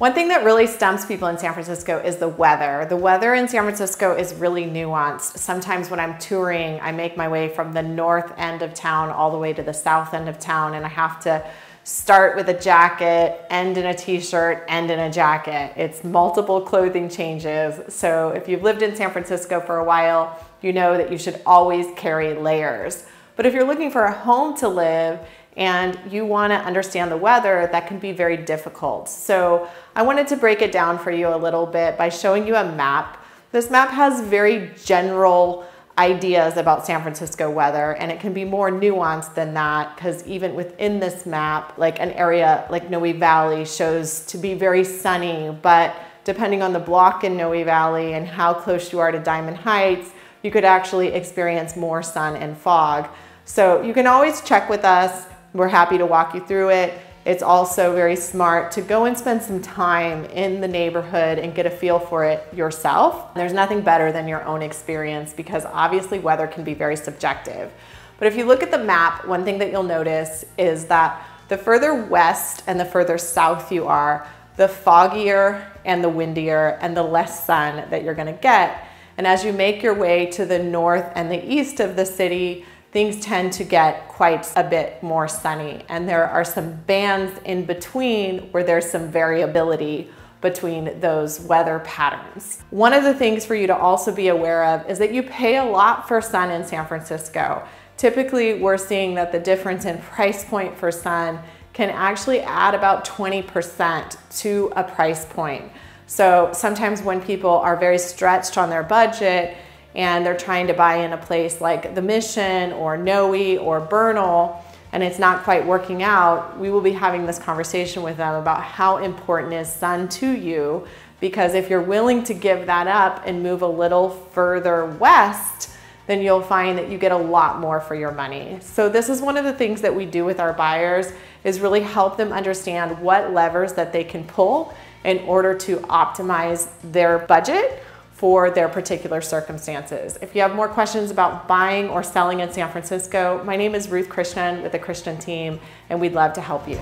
One thing that really stumps people in San Francisco is the weather. The weather in San Francisco is really nuanced. Sometimes when I'm touring, I make my way from the north end of town all the way to the south end of town, and I have to start with a jacket, end in a t-shirt, end in a jacket. It's multiple clothing changes. So if you've lived in San Francisco for a while, you know that you should always carry layers. But if you're looking for a home to live, and you want to understand the weather, that can be very difficult. So I wanted to break it down for you a little bit by showing you a map. This map has very general ideas about San Francisco weather and it can be more nuanced than that because even within this map, like an area like Noe Valley shows to be very sunny, but depending on the block in Noe Valley and how close you are to Diamond Heights, you could actually experience more sun and fog. So you can always check with us we're happy to walk you through it. It's also very smart to go and spend some time in the neighborhood and get a feel for it yourself. There's nothing better than your own experience because obviously weather can be very subjective. But if you look at the map, one thing that you'll notice is that the further west and the further south you are, the foggier and the windier and the less sun that you're gonna get. And as you make your way to the north and the east of the city, things tend to get quite a bit more sunny. And there are some bands in between where there's some variability between those weather patterns. One of the things for you to also be aware of is that you pay a lot for sun in San Francisco. Typically, we're seeing that the difference in price point for sun can actually add about 20% to a price point. So sometimes when people are very stretched on their budget, and they're trying to buy in a place like the Mission or Noe or Bernal and it's not quite working out, we will be having this conversation with them about how important is sun to you because if you're willing to give that up and move a little further west, then you'll find that you get a lot more for your money. So this is one of the things that we do with our buyers is really help them understand what levers that they can pull in order to optimize their budget for their particular circumstances. If you have more questions about buying or selling in San Francisco, my name is Ruth Krishnan with the Krishnan team, and we'd love to help you.